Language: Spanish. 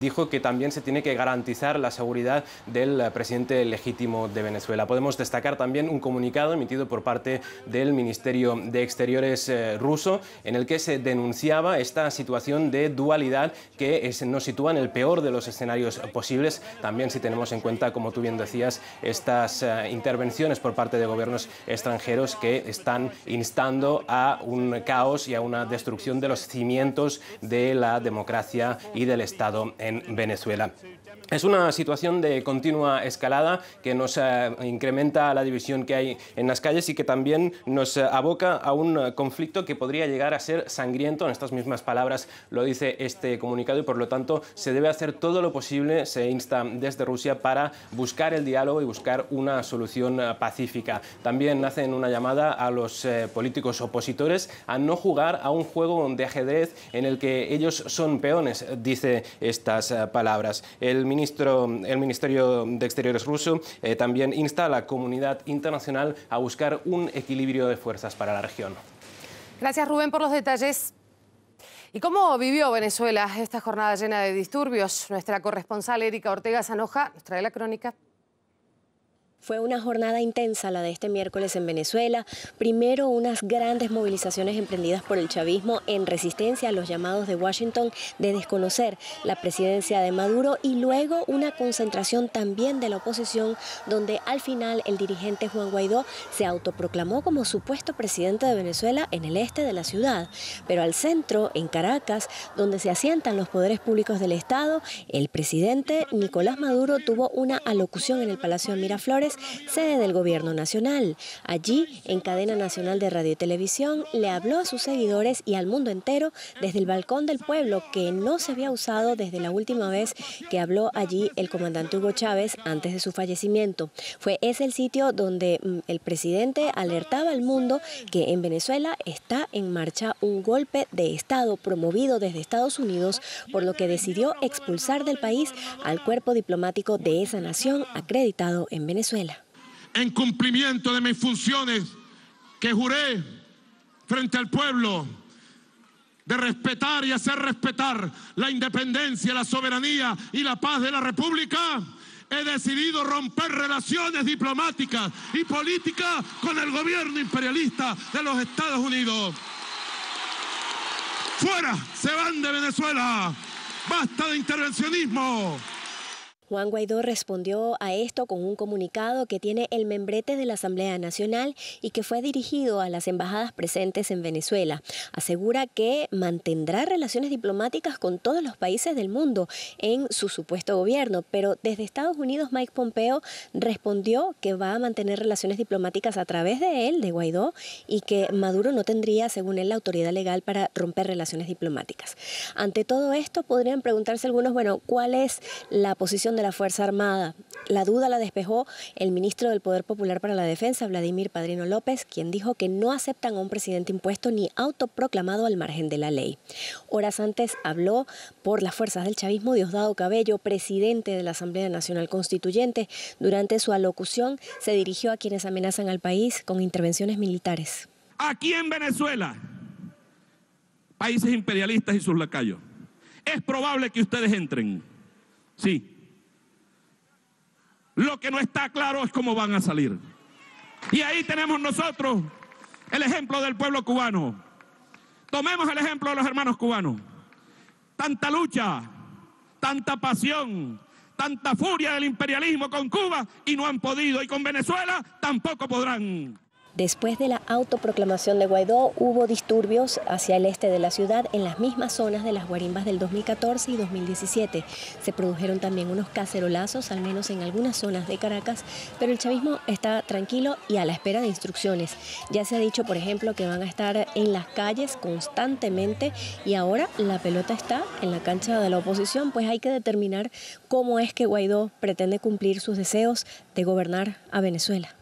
dijo que también se tiene que garantizar la seguridad del presidente legítimo de Venezuela. Podemos destacar también un comunicado emitido por parte del Ministerio de Exteriores eh, ruso en el que se denunciaba esta situación de dualidad que nos sitúa en el peor de los escenarios posibles, también si tenemos en cuenta, como tú bien decías, estas eh, intervenciones por parte de gobiernos extranjeros que están instando a un caos y a una destrucción de los cimientos de la democracia y del Estado Venezuela. Es una situación de continua escalada que nos eh, incrementa la división que hay en las calles y que también nos eh, aboca a un conflicto que podría llegar a ser sangriento. En estas mismas palabras lo dice este comunicado y por lo tanto se debe hacer todo lo posible, se insta desde Rusia para buscar el diálogo y buscar una solución eh, pacífica. También hacen una llamada a los políticos opositores a no jugar a un juego de ajedrez en el que ellos son peones, dice estas palabras. El ministro, el Ministerio de Exteriores ruso eh, también insta a la comunidad internacional a buscar un equilibrio de fuerzas para la región. Gracias Rubén por los detalles. ¿Y cómo vivió Venezuela esta jornada llena de disturbios? Nuestra corresponsal Erika Ortega Sanoja nos trae la crónica. Fue una jornada intensa la de este miércoles en Venezuela. Primero, unas grandes movilizaciones emprendidas por el chavismo en resistencia a los llamados de Washington de desconocer la presidencia de Maduro y luego una concentración también de la oposición donde al final el dirigente Juan Guaidó se autoproclamó como supuesto presidente de Venezuela en el este de la ciudad. Pero al centro, en Caracas, donde se asientan los poderes públicos del Estado, el presidente Nicolás Maduro tuvo una alocución en el Palacio de Miraflores sede del Gobierno Nacional. Allí, en cadena nacional de radio y televisión, le habló a sus seguidores y al mundo entero desde el balcón del pueblo que no se había usado desde la última vez que habló allí el comandante Hugo Chávez antes de su fallecimiento. Fue ese el sitio donde mm, el presidente alertaba al mundo que en Venezuela está en marcha un golpe de Estado promovido desde Estados Unidos, por lo que decidió expulsar del país al cuerpo diplomático de esa nación acreditado en En cumplimiento de mis funciones que juré frente al pueblo de respetar y hacer respetar la independencia, la soberanía y la paz de la República, he decidido romper relaciones diplomáticas y políticas con el gobierno imperialista de los Estados Unidos. Fuera, se van de Venezuela. Basta de intervencionismo. Juan Guaidó respondió a esto con un comunicado que tiene el membrete de la Asamblea Nacional y que fue dirigido a las embajadas presentes en Venezuela. Asegura que mantendrá relaciones diplomáticas con todos los países del mundo en su supuesto gobierno, pero desde Estados Unidos Mike Pompeo respondió que va a mantener relaciones diplomáticas a través de él, de Guaidó, y que Maduro no tendría, según él, la autoridad legal para romper relaciones diplomáticas. Ante todo esto, podrían preguntarse algunos, bueno, ¿cuál es la posición de la Fuerza Armada. La duda la despejó el ministro del Poder Popular para la Defensa, Vladimir Padrino López, quien dijo que no aceptan a un presidente impuesto ni autoproclamado al margen de la ley. Horas antes habló por las fuerzas del chavismo Diosdado Cabello, presidente de la Asamblea Nacional Constituyente. Durante su alocución se dirigió a quienes amenazan al país con intervenciones militares. Aquí en Venezuela, países imperialistas y sus lacayos, es probable que ustedes entren. Sí, lo que no está claro es cómo van a salir. Y ahí tenemos nosotros el ejemplo del pueblo cubano. Tomemos el ejemplo de los hermanos cubanos. Tanta lucha, tanta pasión, tanta furia del imperialismo con Cuba y no han podido. Y con Venezuela tampoco podrán. Después de la autoproclamación de Guaidó, hubo disturbios hacia el este de la ciudad en las mismas zonas de las guarimbas del 2014 y 2017. Se produjeron también unos cacerolazos, al menos en algunas zonas de Caracas, pero el chavismo está tranquilo y a la espera de instrucciones. Ya se ha dicho, por ejemplo, que van a estar en las calles constantemente y ahora la pelota está en la cancha de la oposición, pues hay que determinar cómo es que Guaidó pretende cumplir sus deseos de gobernar a Venezuela.